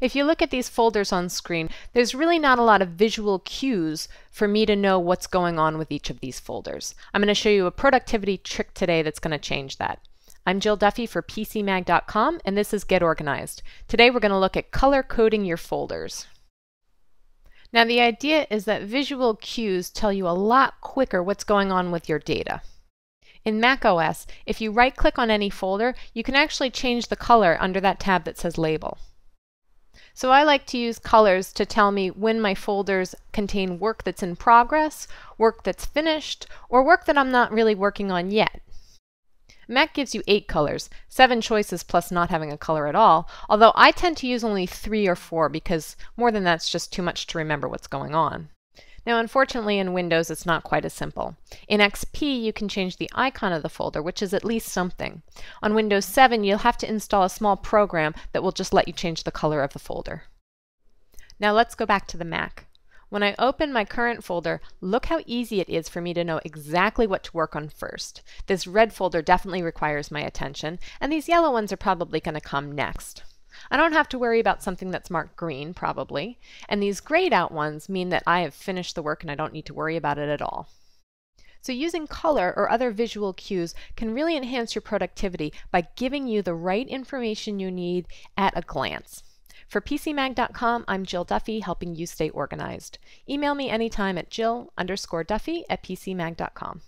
If you look at these folders on screen, there's really not a lot of visual cues for me to know what's going on with each of these folders. I'm going to show you a productivity trick today that's going to change that. I'm Jill Duffy for PCMag.com and this is Get Organized. Today we're going to look at color coding your folders. Now the idea is that visual cues tell you a lot quicker what's going on with your data. In macOS, if you right click on any folder, you can actually change the color under that tab that says Label. So I like to use colors to tell me when my folders contain work that's in progress, work that's finished, or work that I'm not really working on yet. Mac gives you eight colors, seven choices plus not having a color at all, although I tend to use only three or four because more than that's just too much to remember what's going on. Now unfortunately in Windows it's not quite as simple. In XP you can change the icon of the folder, which is at least something. On Windows 7 you'll have to install a small program that will just let you change the color of the folder. Now let's go back to the Mac. When I open my current folder, look how easy it is for me to know exactly what to work on first. This red folder definitely requires my attention, and these yellow ones are probably going to come next. I don't have to worry about something that's marked green, probably, and these grayed out ones mean that I have finished the work and I don't need to worry about it at all. So using color or other visual cues can really enhance your productivity by giving you the right information you need at a glance. For PCMag.com, I'm Jill Duffy, helping you stay organized. Email me anytime at jill underscore Duffy at PCMag.com.